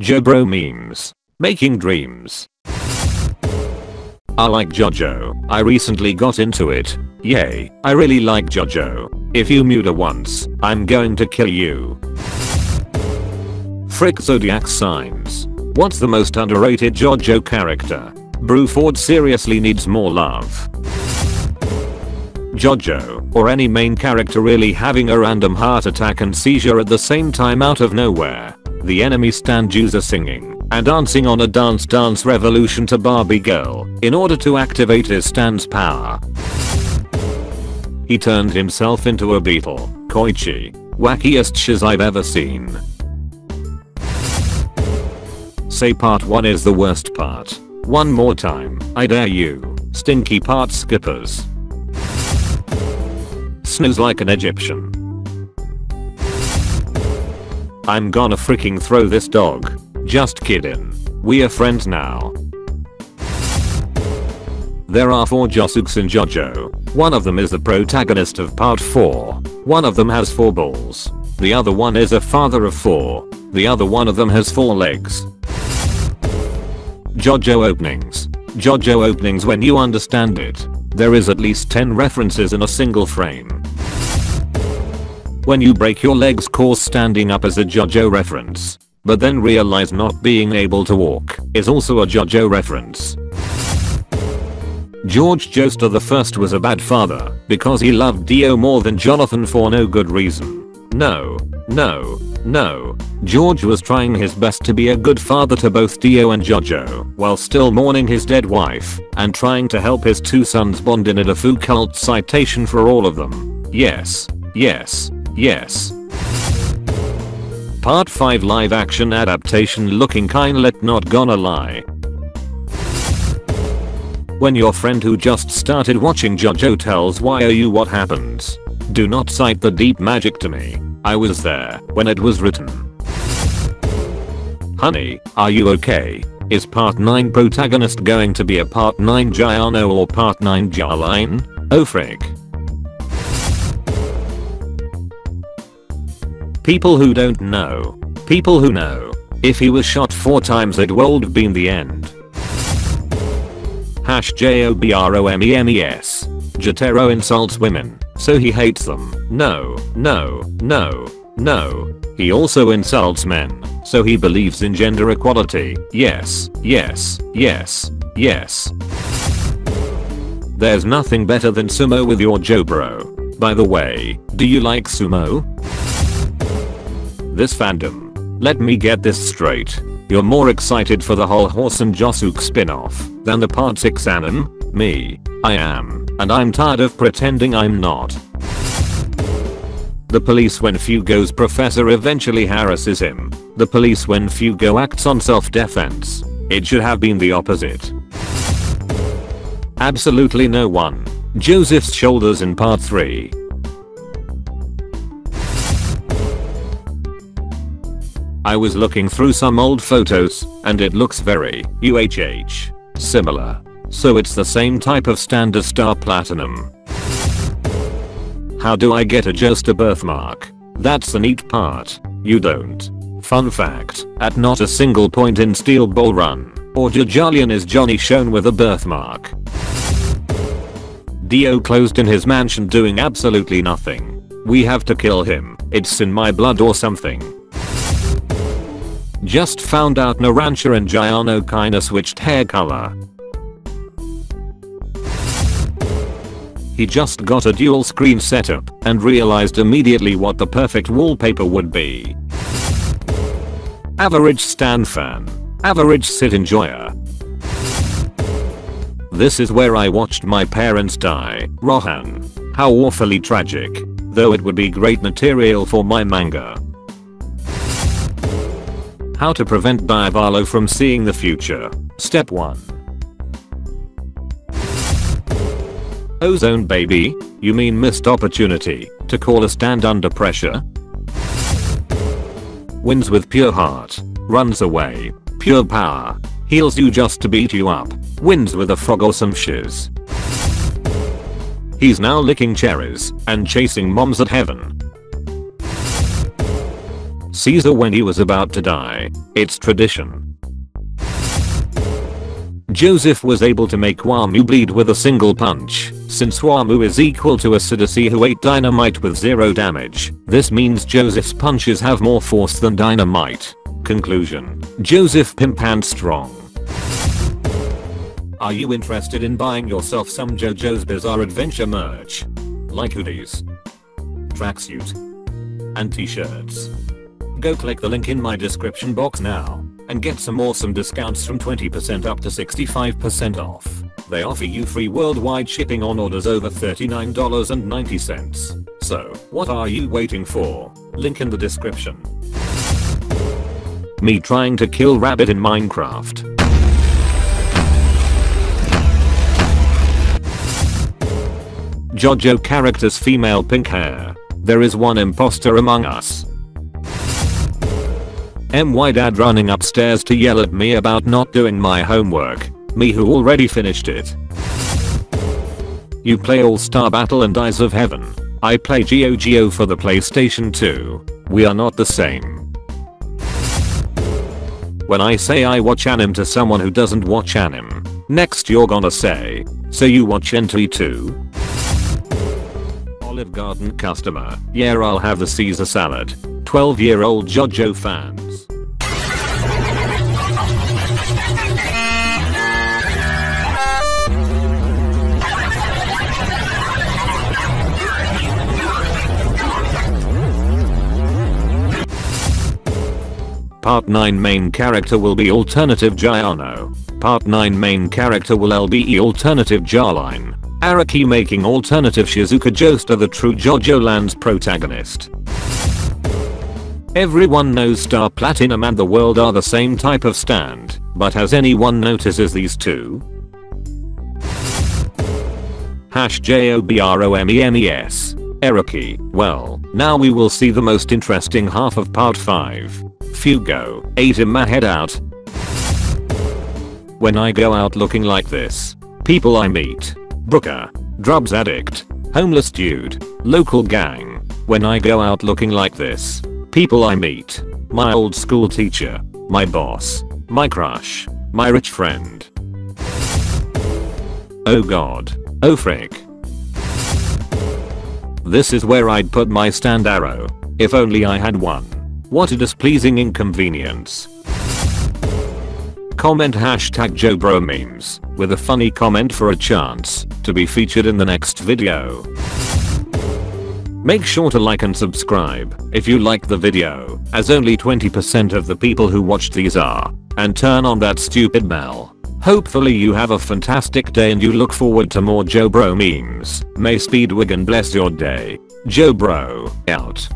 Jobro memes. Making dreams. I like JoJo. I recently got into it. Yay, I really like JoJo. If you her once, I'm going to kill you. Frick zodiac signs. What's the most underrated JoJo character? Bruford seriously needs more love. Jojo, or any main character really having a random heart attack and seizure at the same time out of nowhere. The enemy stand user singing and dancing on a dance dance revolution to Barbie girl in order to activate his stand's power. He turned himself into a beetle, Koichi. Wackiest shiz I've ever seen. Say part 1 is the worst part. One more time, I dare you, stinky part skippers. Snooze like an Egyptian. I'm gonna freaking throw this dog. Just kidding. We are friends now. There are 4 Josukes in JoJo. One of them is the protagonist of part 4. One of them has 4 balls. The other one is a father of 4. The other one of them has 4 legs. JoJo openings. JoJo openings when you understand it. There is at least 10 references in a single frame. When you break your legs cause standing up as a JoJo reference. But then realize not being able to walk is also a JoJo reference. George Joestar I was a bad father because he loved Dio more than Jonathan for no good reason. No, no, no. George was trying his best to be a good father to both Dio and Jojo while still mourning his dead wife and trying to help his two sons bond in a Defu cult citation for all of them. Yes, yes, yes. Part 5 live action adaptation looking kinda not gonna lie. When your friend who just started watching JoJo tells why are you what happens. Do not cite the deep magic to me. I was there when it was written. Honey, are you okay? Is part 9 protagonist going to be a part 9 Giorno or part 9 Jolyne? Oh frig. People who don't know. People who know. If he was shot 4 times it would have been the end. Hash J-O-B-R-O-M-E-M-E-S. Jotaro insults women, so he hates them. No, no, no, no. He also insults men, so he believes in gender equality. Yes, yes, yes, yes. There's nothing better than sumo with your Jobro. By the way, do you like sumo? This fandom. Let me get this straight. You're more excited for the whole Horse and Josuke spin-off than the part 6 anime? Me. I am. And I'm tired of pretending I'm not. The police when Fugo's professor eventually harasses him. The police when Fugo acts on self-defense. It should have been the opposite. Absolutely no one. Joseph's shoulders in part 3. I was looking through some old photos, and it looks very UHH similar. So it's the same type of standard star platinum. How do I get a Joestar birthmark? That's the neat part. You don't. Fun fact, at not a single point in Steel Ball Run, or JoJolion is Johnny shown with a birthmark. Dio closed in his mansion doing absolutely nothing. We have to kill him, it's in my blood or something. Just found out Narancia and Giorno kinda switched hair color. He just got a dual screen setup and realized immediately what the perfect wallpaper would be. Average Stan fan. Average sit enjoyer. This is where I watched my parents die. Rohan. How awfully tragic. Though it would be great material for my manga. How to prevent Diavolo from seeing the future. Step 1. Ozone baby? You mean missed opportunity to call a stand under pressure? Wins with pure heart. Runs away. Pure power. Heals you just to beat you up. Wins with a frog or some shiz. He's now licking cherries and chasing moms at heaven. Caesar when he was about to die. It's tradition. Joseph was able to make Wamuu bleed with a single punch. Since Wamuu is equal to a Sidisi who ate dynamite with zero damage, this means Joseph's punches have more force than dynamite. Conclusion. Joseph Pimp and Strong. Are you interested in buying yourself some JoJo's Bizarre Adventure merch? Like hoodies, tracksuit, and t-shirts. Go click the link in my description box now and get some awesome discounts from 20% up to 65% off. They offer you free worldwide shipping on orders over $39.90. So, what are you waiting for? Link in the description. Me trying to kill rabbit in Minecraft. Jojo character's female pink hair. There is one imposter among us. My dad running upstairs to yell at me about not doing my homework. Me who already finished it. You play All Star Battle and Eyes of Heaven. I play GioGio for the PlayStation 2. We are not the same. When I say I watch anime to someone who doesn't watch anime, next you're gonna say, so you watch NT2? Olive Garden customer, yeah I'll have the Caesar salad. 12 year old Jojo fans. Part 9 main character will be alternative Giorno. Part 9 main character will LBE alternative Jolyne. Araki making alternative Shizuka Joestar the true JoJo Land's protagonist. Everyone knows Star Platinum and the world are the same type of stand, but has anyone notices these two? Hash J-O-B-R-O-M-E-N-E-S. Araki. Well, now we will see the most interesting half of part 5. Fugo. Ate him my head out. When I go out looking like this, people I meet Brooker. Drugs addict. Homeless dude. Local gang. When I go out looking like this. People I meet. My old school teacher. My boss. My crush. My rich friend. Oh god. Oh frick. This is where I'd put my stand arrow. If only I had one. What a displeasing inconvenience. Comment hashtag JoBro memes with a funny comment for a chance to be featured in the next video. Make sure to like and subscribe if you like the video as only 20% of the people who watched these are and turn on that stupid bell. Hopefully you have a fantastic day and you look forward to more JoBro memes. May Speedwagon bless your day. JoBro out.